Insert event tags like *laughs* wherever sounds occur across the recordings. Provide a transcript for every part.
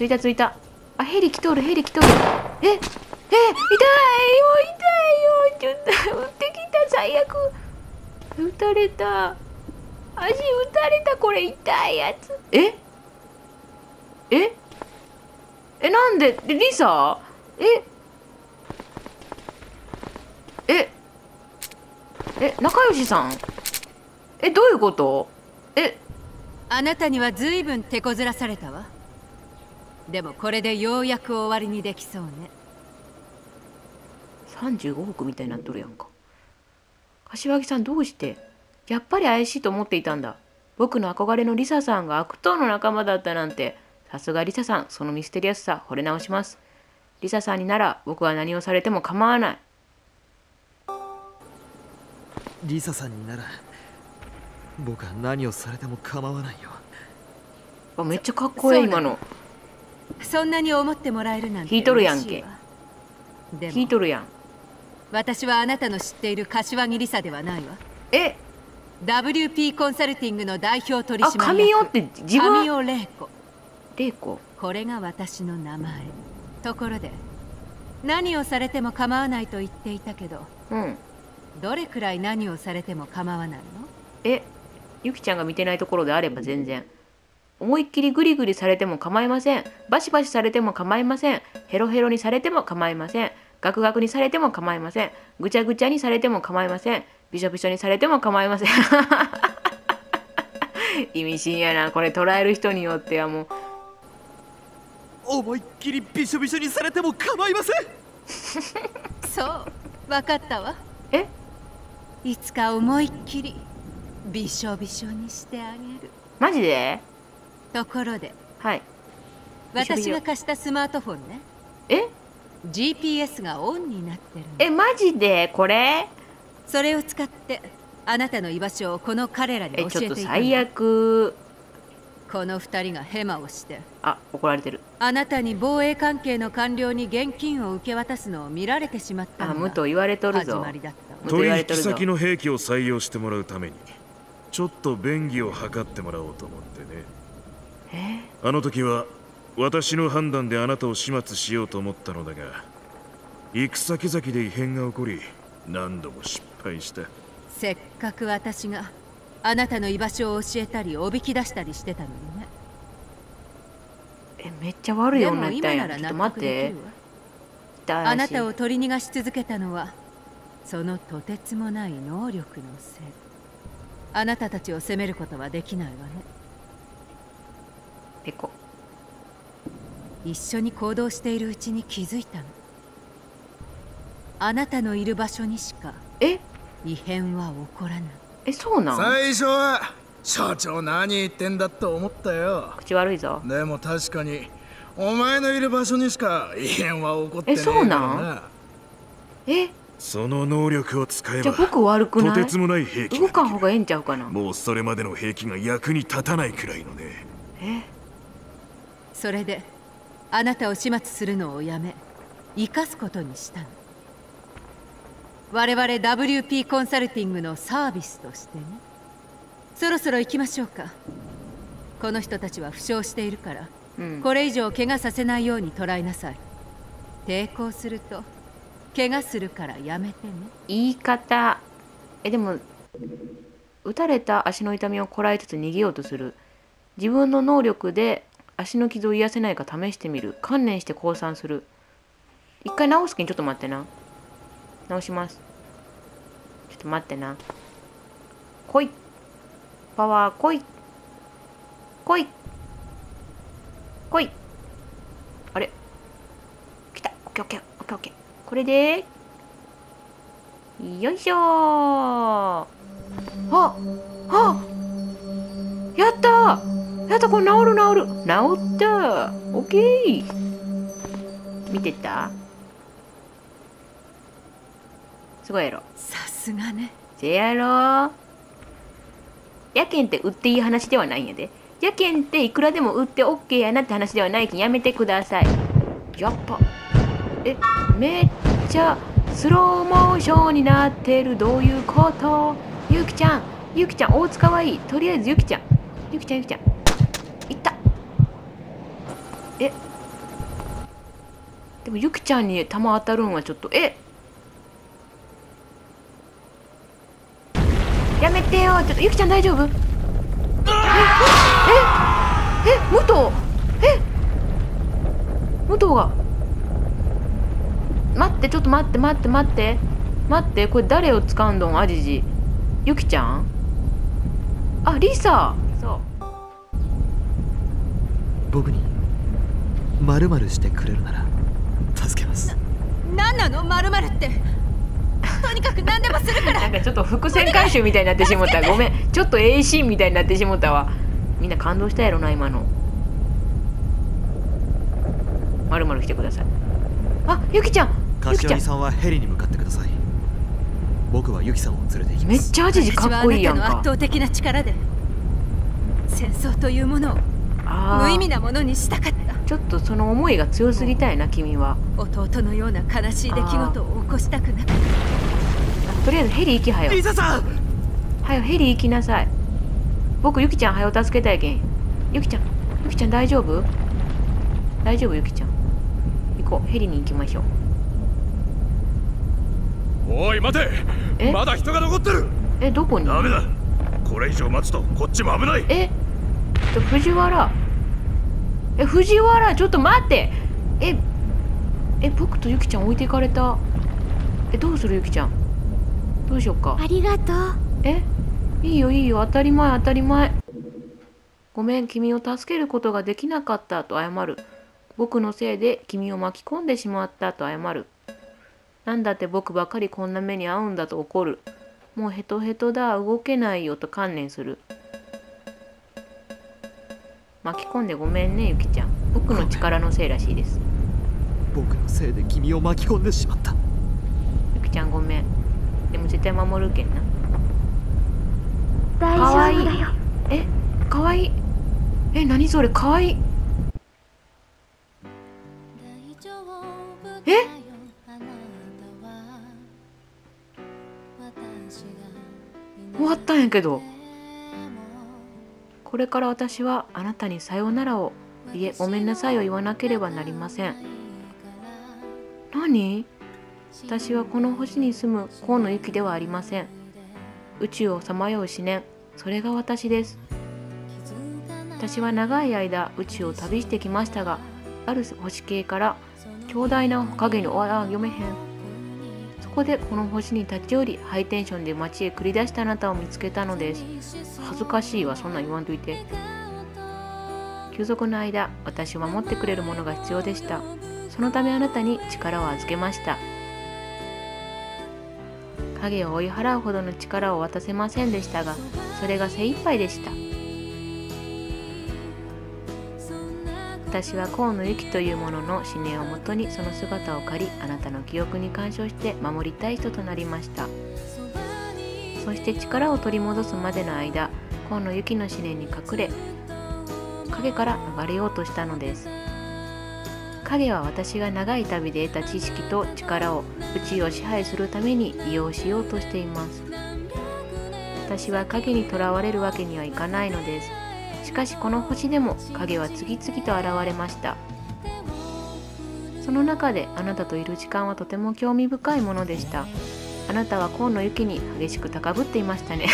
着いた着いた。あヘリ来とるヘリ来とる。ええ痛いよ痛いよ。ちょっと撃ってきた最悪。撃たれた。足撃たれた。これ痛いやつ。え？え？えなんで？でリサ？え？え？え仲良しさん？えどういうこと？え？あなたには随分手こずらされたわでもこれでようやく終わりにできそうね。35億みたいになっとるやんか。柏木さんどうして？やっぱり怪しいと思っていたんだ。僕の憧れのリサさんが悪党の仲間だったなんて。さすがリサさん。そのミステリアスさ惚れ直します。リサさんになら僕は何をされても構わない。リサさんになら僕は何をされても構わないよ。あめっちゃかっこいい今のそんなに思ってもらえるなんて引いとるやんけ。聞いとるやん。私はあなたの知っている柏木リサではないわ。え？WP コンサルティングの代表取締あ役神尾って自分神尾玲子。玲子？これが私の名前。ところで何をされても構わないと言っていたけどうん。どれくらい何をされても構わないの？え？ゆきちゃんが見てないところであれば全然思いっきりグリグリされても構いません。バシバシされても構いません。ヘロヘロにされても構いません。ガクガクにされても構いません。ぐちゃぐちゃにされても構いません。びしょびしょにされても構いません。*laughs* 意味深やな。これ捉える人によってはもう。思いっきりびしょびしょにされても構いません。*laughs* そう分かったわ。え？いつか思いっきりびしょびしょにしてあげる。マジで？ところではい。私が貸したスマートフォンね。え？GPS がオンになってるの。えマジで？これ？それを使ってあなたの居場所をこの彼らに教えちょっとえていたの最悪。この二人がヘマをしてあ怒られてる。あなたに防衛関係の官僚に現金を受け渡すのを見られてしまったのがあ無と言われとるぞ。取引先の兵器を採用してもらうためにちょっと便宜を図ってもらおうと思ってね。えあの時は私の判断であなたを始末しようと思ったのだが行く先々で異変が起こり何度も失敗した。せっかく私があなたの居場所を教えたりおびき出したりしてたのにね。えめっちゃ悪いでも女やった今なちょっと待って納得できるわ。痛いしあなたを取り逃がし続けたのはそのとてつもない能力のせい。あなたたちを責めることはできないわねペコ一緒に行動しているうちに気づいたの。あなたのいる場所にしかえ？異変は起こらない。えそうなん？最初は社長何言ってんだと思ったよ。口悪いぞ。でも確かにお前のいる場所にしか異変は起こってねええそうなん？え？その能力を使えばじゃあ僕悪くない？とてつもない兵器動かんができる方がええんちゃうかな？もうそれまでの兵器が役に立たないくらいのね。え？それであなたを始末するのをやめ生かすことにしたの。我々 WP コンサルティングのサービスとしてね。そろそろ行きましょうか。この人たちは負傷しているから、うん。これ以上怪我させないように捕らえなさい。抵抗すると怪我するからやめてね。言い方。えでも撃たれた足の痛みをこらえつつ逃げようとする。自分の能力で足の傷を癒せないか試してみる。観念して降参する。一回直すけんちょっと待ってな。直します。ちょっと待ってな。来い。パワー来い。来い。来い。あれ？来た。オッケーオッケー。オッケーオッケー。これで。よいしょー。ああやったやったこれ治る治る。治った。オッケー。見てた？すごいやろ。さすがね。せやろ。やけんって売っていい話ではないんやで。やけんっていくらでも売って OK やなって話ではないけんやめてください。やっぱ。えめっちゃスローモーションになってるどういうことゆきちゃんゆきちゃん大塚はいいとりあえずゆきちゃんゆきちゃんゆきちゃんいったえ。でもゆきちゃんに弾当たるんはちょっとえ。やめてよ。ちょっとゆきちゃん大丈夫？ええええ武藤え？武藤が。待ってちょっと待って待って待って。待ってこれ誰を使うんどんアジジ。ゆきちゃん？あリサ。そう僕に。〇〇してくれるなら助けます。何なの？まるまるって。とにかく何でもするから。*laughs* なんかちょっと伏線回収みたいになってしもった。ごめん。ちょっと A シーンみたいになってしもったわ。みんな感動したやろな今の。まるまるしてください。あゆきちゃん。ゆきちゃん柏木さん。はヘリに向かってください。僕はユキさんを連れて行きめっますちゃアジジかっこいいやんか。私はあなたの圧倒的な力で戦争というものを無意味なものにしたかったちょっとその思いが強すぎたいな君は。弟のような悲しい出来事を起こしたくなかとりあえずヘリ行きはよリサさん！はよヘリ行きなさい。僕ゆきちゃんはよ助けたいけん。ゆきちゃんゆきちゃん大丈夫？大丈夫ゆきちゃん。行こうヘリに行きましょう。おい待て！え？まだ人が残ってる！えどこに？ダメだ。これ以上待つとこっちも危ない。え？ちょ藤原え藤原ちょっと待って。ええ僕とゆきちゃん置いていかれた。えどうするゆきちゃん？どうしよっか？ありがとう。え？いいよいいよ。当たり前当たり前。ごめん君を助けることができなかったと謝る。僕のせいで君を巻き込んでしまったと謝る。なんだって僕ばかりこんな目に遭うんだと怒る。もうヘトヘトだ動けないよと観念する巻き込んでごめんねゆきちゃん。僕の力のせいらしいです。僕のせいで君を巻き込んでしまった。ゆきちゃんごめん。でも絶対守るけんな。大かわいい丈夫だよ。え？かわい？いえ何それ？かわいい。え終わったんやけどこれから私はあなたにさようならをいえごめんなさいを言わなければなりません。何？私はこの星に住む河野ゆきではありません。宇宙をさまよう思念それが私です。私は長い間宇宙を旅してきましたがある星系から強大な影におあ読めへん。そこでこの星に立ち寄りハイテンションで街へ繰り出したあなたを見つけたのです。恥ずかしいわそんなん言わんといて。休息の間私を守ってくれるものが必要でした。そのためあなたに力を預けました。影を追い払うほどの力を渡せませんでしたがそれが精一杯でした。私は河野由紀というものの思念をもとにその姿を借りあなたの記憶に干渉して守りたい人となりました。そして力を取り戻すまでの間河野由紀の思念に隠れ影から逃れようとしたのです。影は私が長い旅で得た知識と力を宇宙を支配するために利用しようとしています。私は影にとらわれるわけにはいかないのです。しかしこの星でも影は次々と現れました。その中であなたといる時間はとても興味深いものでした。あなたは河野ゆきに激しく高ぶっていましたね。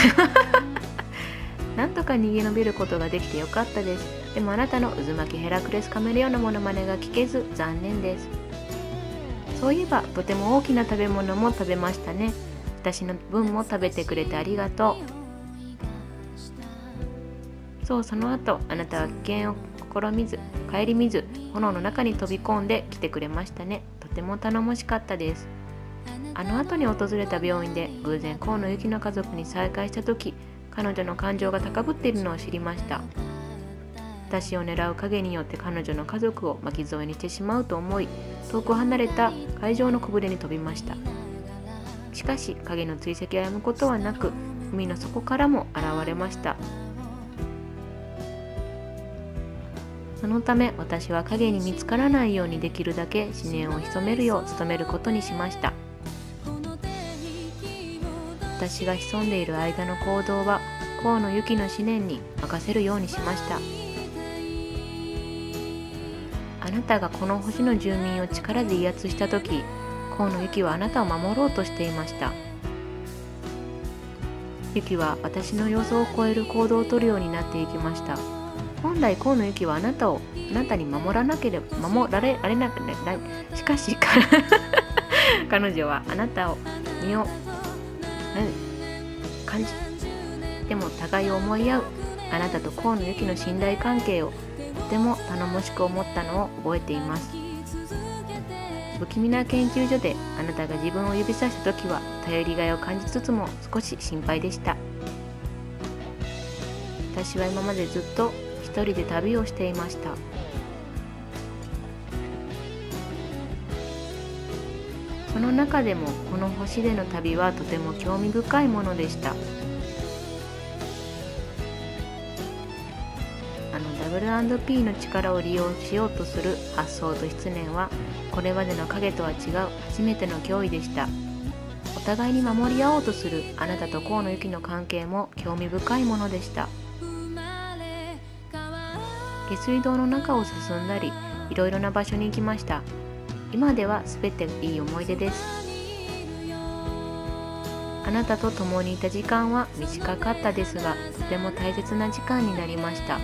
*laughs* なんとか逃げ延びることができてよかったです。でもあなたの渦巻きヘラクレスカメレオンのモノマネが聞けず残念です。そういえばとても大きな食べ物も食べましたね。私の分も食べてくれてありがとう。そうその後あなたは危険を試みず顧みず炎の中に飛び込んで来てくれましたね。とても頼もしかったです。あの後に訪れた病院で偶然河野ゆきの家族に再会した時彼女の感情が高ぶっているのを知りました。私を狙う影によって彼女の家族を巻き添えにしてしまうと思い遠く離れた海上の小舟に飛びました。しかし影の追跡をやむことはなく海の底からも現れました。そのため私は影に見つからないようにできるだけ思念を潜めるよう努めることにしました。私が潜んでいる間の行動は河野ゆきの思念に任せるようにしました。あなたがこの星の住民を力で威圧した時河野由紀はあなたを守ろうとしていました。ユキは私の予想を超える行動をとるようになっていきました。本来河野ユキはあなたをあなたに守らなければ守られられなくない。しかし *laughs* 彼女はあなたを身を感じでも互いを思い合うあなたと河野由紀の信頼関係をとても頼もしく思ったのを覚えています。不気味な研究所であなたが自分を指さした時は頼りがいを感じつつも少し心配でした。私は今までずっと一人で旅をしていました。その中でもこの星での旅はとても興味深いものでした。あの W&P の力を利用しようとする発想と失念はこれまでの影とは違う初めての脅威でした。お互いに守り合おうとするあなたと河野由紀の関係も興味深いものでした。下水道の中を進んだりいろいろな場所に行きました。今では全ていい思い出です。あなたと共にいた時間は短かったですがとても大切な時間になりました。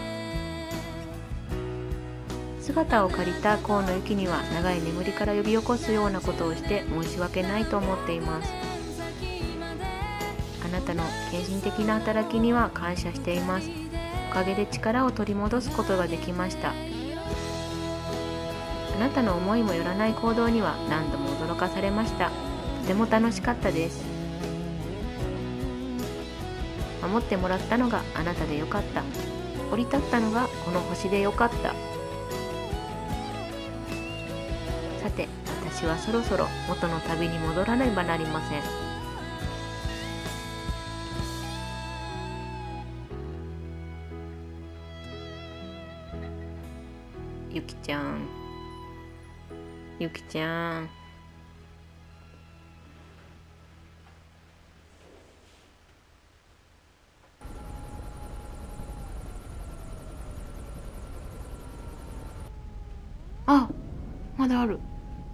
姿を借りた河野由紀には長い眠りから呼び起こすようなことをして申し訳ないと思っています。あなたの献身的な働きには感謝しています。かげで力を取り戻すことができました。あなたの思いもよらない行動には何度も驚かされました。とても楽しかったです。守ってもらったのがあなたでよかった。降り立ったのがこの星でよかった。さて私はそろそろ元の旅に戻らねばなりません。ゆきちゃん。ゆきちゃん。あまだある。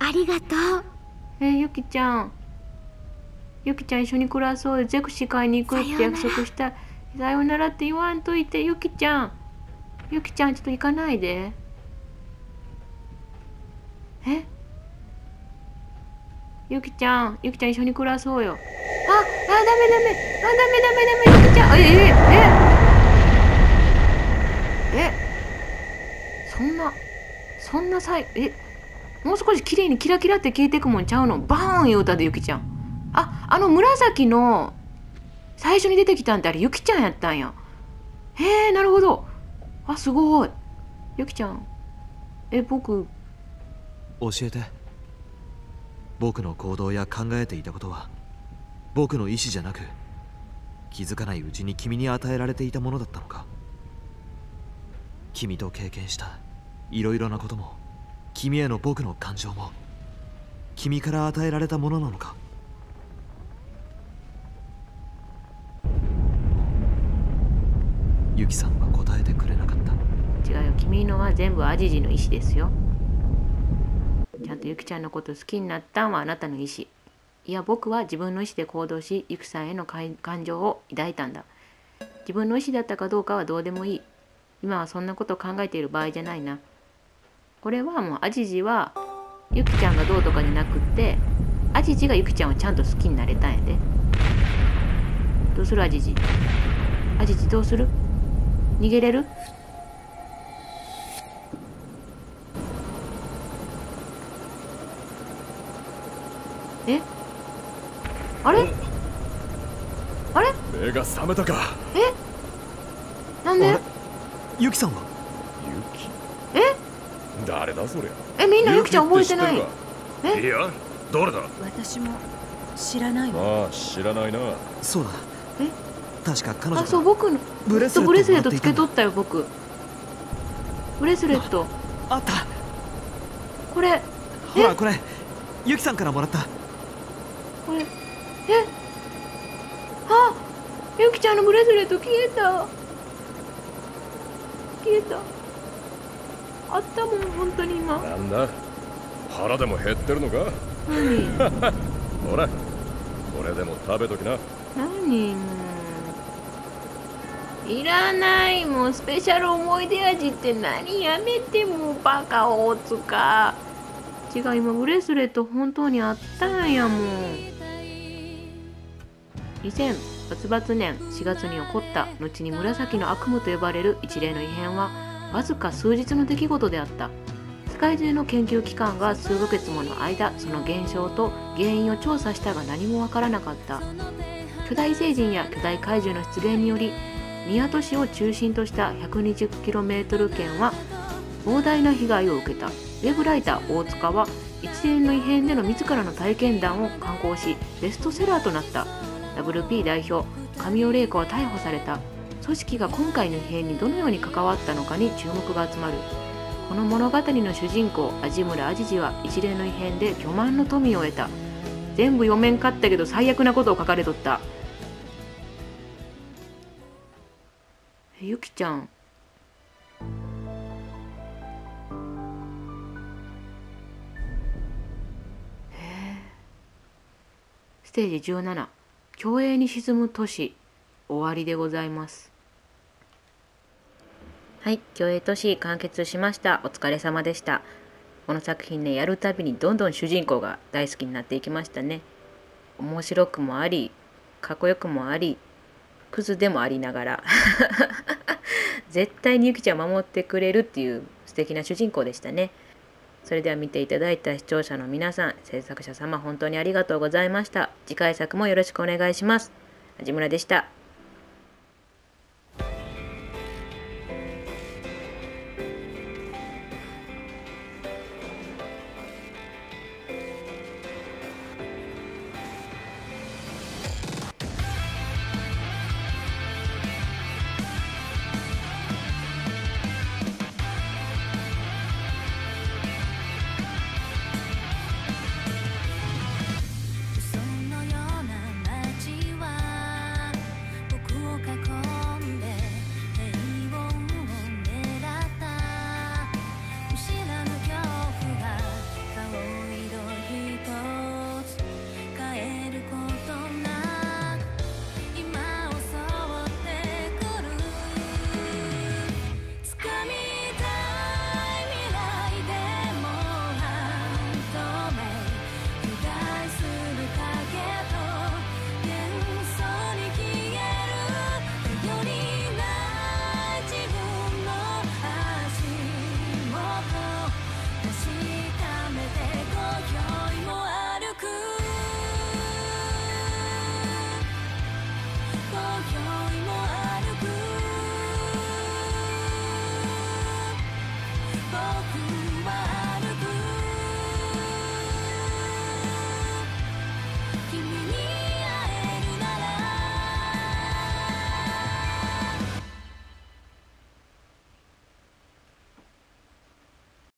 ありがとう。えー、ゆきちゃん。ゆきちゃん一緒に暮らそうでゼクシー買いに行くって約束した。さようならって言わんといてゆきちゃん。ゆきちゃんちょっと行かないでえ？ゆきちゃんゆきちゃん一緒に暮らそうよ。ああダメダメ。あダメダメダメ。ゆきちゃんえええ？え？そんなそんなさい。え？もう少し綺麗にキラキラって消えていくもんちゃうの？バーン言うたでゆきちゃん。ああの紫の最初に出てきたんってあれゆきちゃんやったんや。へえなるほど。あすごい。ゆきちゃん。え僕教えて。僕の行動や考えていたことは僕の意思じゃなく気づかないうちに君に与えられていたものだったのか。君と経験したいろいろなことも君への僕の感情も君から与えられたものなのか。ユキさんは答えてくれなかった。違うよ。君のは全部アジジの意思ですよ。ちゃんとゆきちゃんのこと好きになったんはあなたの意思。いや僕は自分の意思で行動しゆきさんへの感情を抱いたんだ。自分の意思だったかどうかはどうでもいい。今はそんなこと考えている場合じゃないな。これはもうアジジはゆきちゃんがどうとかじゃなくってアジジがゆきちゃんをちゃんと好きになれたんやで。どうするアジジ？アジジどうする？逃げれるえあれあれ目が覚めたかなんで？ユキさんは？ユキ？え？誰だそりゃ？えみんなゆきちゃん覚えてない？ユキって知ってるいや誰だ？私も知らないわかああ知らないな。そうだ。え？確か彼女あそうが僕のブレスレットつけとったよ僕。ブレスレット。あった。これほらこれ。ユキさんからもらった。これえ？ゃんのブレスレット消えた。消えた。あったもん本当に今。なんだ？腹でも減ってるのか？何？ほらこれでも食べときな。何？もういらないもうスペシャル思い出味って何？やめてもうバカ大塚。違う今ブレスレット本当にあったんやもん。2000バツバツ年4月に起こった後に紫の悪夢と呼ばれる一連の異変はわずか数日の出来事であった。世界中の研究機関が数ヶ月もの間その現象と原因を調査したが何もわからなかった。巨大星人や巨大怪獣の出現により宮戸市を中心とした 120km 圏は膨大な被害を受けた。ウェブライター大塚は一連の異変での自らの体験談を刊行しベストセラーとなった。WP 代表神尾玲子は逮捕された。組織が今回の異変にどのように関わったのかに注目が集まる。この物語の主人公味村アジジは一連の異変で巨万の富を得た。全部読めんかったけど最悪なことを書かれとった。ゆきちゃん。へえステージ17競泳に沈む都市終わりでございます。はい競泳都市完結しました。お疲れ様でした。この作品ねやるたびにどんどん主人公が大好きになっていきましたね。面白くもありかっこよくもありクズでもありながら。*laughs* 絶対にゆきちゃんを守ってくれるっていう素敵な主人公でしたね。それでは見ていただいた視聴者の皆さん制作者様本当にありがとうございました。次回作もよろしくお願いします。はじむらでした。